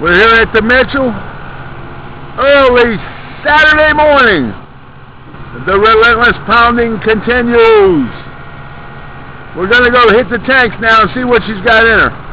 We're here at the Mitchell. Early Saturday morning. The relentless pounding continues. We're going to go hit the tanks now and see what she's got in her.